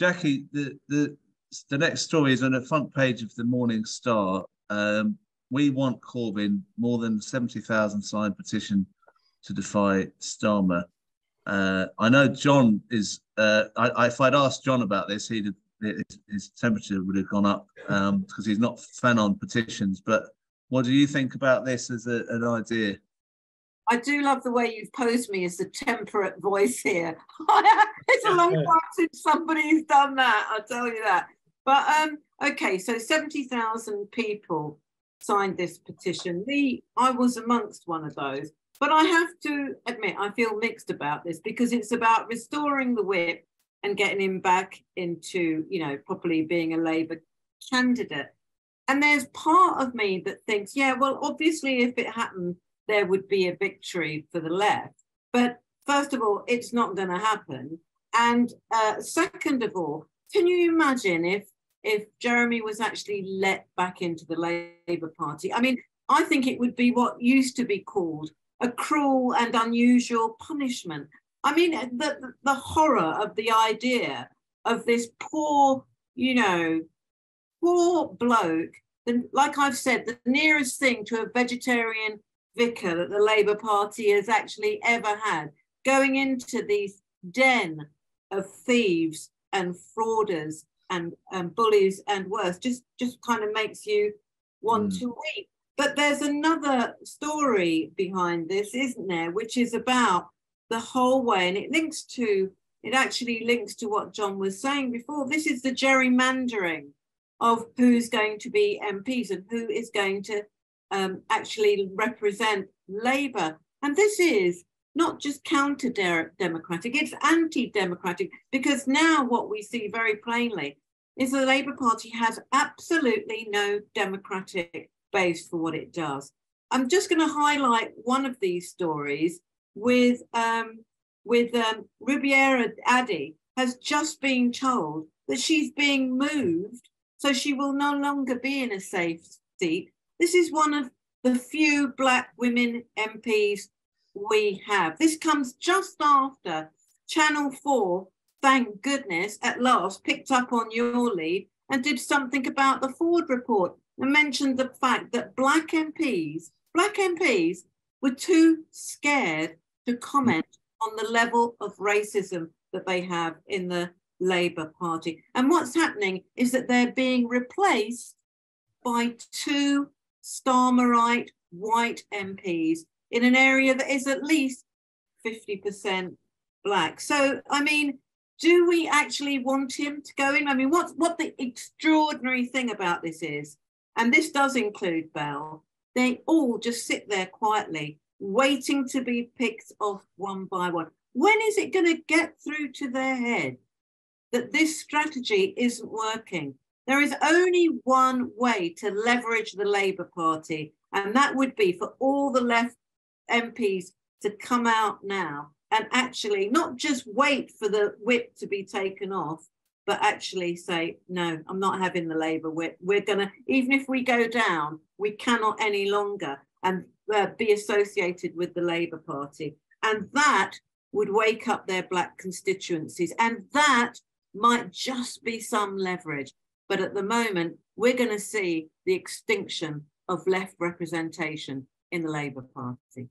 Jackie, the, the, the next story is on the front page of the Morning Star. Um, we want Corbyn more than 70,000 signed petition to defy Starmer. Uh, I know John is, uh, I, if I'd asked John about this, he'd his, his temperature would have gone up because um, he's not fan on petitions. But what do you think about this as a, an idea? I do love the way you've posed me as the temperate voice here. it's a long time since somebody's done that, I'll tell you that. But um, okay, so 70,000 people signed this petition. The I was amongst one of those. But I have to admit, I feel mixed about this because it's about restoring the whip and getting him back into, you know, properly being a Labour candidate. And there's part of me that thinks, yeah, well, obviously, if it happened, there would be a victory for the left. But first of all, it's not going to happen. And uh, second of all, can you imagine if if Jeremy was actually let back into the Labour Party? I mean, I think it would be what used to be called a cruel and unusual punishment. I mean, the, the horror of the idea of this poor, you know, poor bloke, the, like I've said, the nearest thing to a vegetarian vicar that the Labour Party has actually ever had, going into these den of thieves and frauders and, and bullies and worse, just, just kind of makes you want mm. to weep. But there's another story behind this, isn't there, which is about the whole way, and it links to it actually links to what John was saying before. This is the gerrymandering of who's going to be MPs and who is going to um, actually represent Labour. And this is not just counter democratic, it's anti democratic, because now what we see very plainly is the Labour Party has absolutely no democratic base for what it does. I'm just going to highlight one of these stories with um, with um, Rubiera Addy has just been told that she's being moved, so she will no longer be in a safe seat. This is one of the few black women MPs we have. This comes just after Channel 4, thank goodness, at last picked up on your lead and did something about the Forde report and mentioned the fact that black MPs, black MPs were too scared to comment on the level of racism that they have in the Labour Party. And what's happening is that they're being replaced by two Starmerite white MPs in an area that is at least 50% black. So, I mean, do we actually want him to go in? I mean, what, what the extraordinary thing about this is, and this does include Bell, they all just sit there quietly waiting to be picked off one by one. When is it going to get through to their head that this strategy isn't working? There is only one way to leverage the Labour Party, and that would be for all the left MPs to come out now and actually not just wait for the whip to be taken off, but actually say, no, I'm not having the Labour whip. We're going to, even if we go down, we cannot any longer. And uh, be associated with the Labour Party. And that would wake up their black constituencies. And that might just be some leverage. But at the moment, we're going to see the extinction of left representation in the Labour Party.